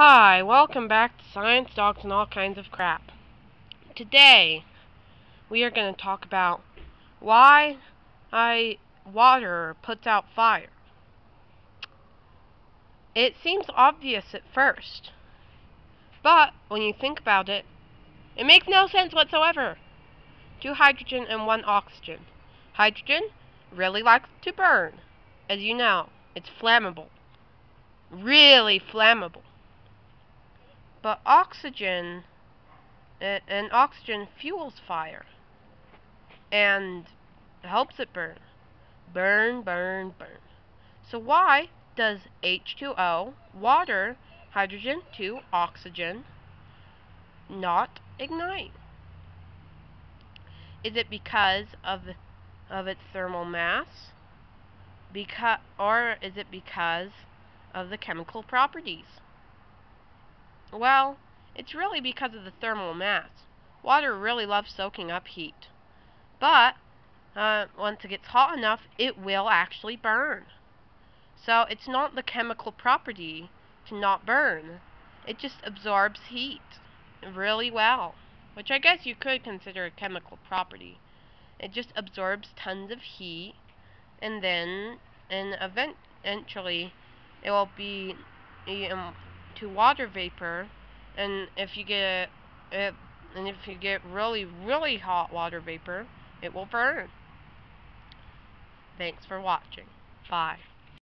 Hi, welcome back to Science Dogs and All Kinds of Crap. Today, we are going to talk about why I water puts out fire. It seems obvious at first, but when you think about it, it makes no sense whatsoever. Two hydrogen and one oxygen. Hydrogen really likes to burn. As you know, it's flammable. Really flammable. But oxygen, and oxygen fuels fire. And helps it burn. Burn, burn, burn. So why does H2O, water, hydrogen to oxygen, not ignite? Is it because of of its thermal mass? Because or is it because of the chemical properties? Well, it's really because of the thermal mass. Water really loves soaking up heat. But, uh, once it gets hot enough, it will actually burn. So, it's not the chemical property to not burn. It just absorbs heat really well. Which I guess you could consider a chemical property. It just absorbs tons of heat, and then, and eventually, it will be to water vapor, and if you get it, and if you get really, really hot water vapor, it will burn. Thanks for watching. Bye.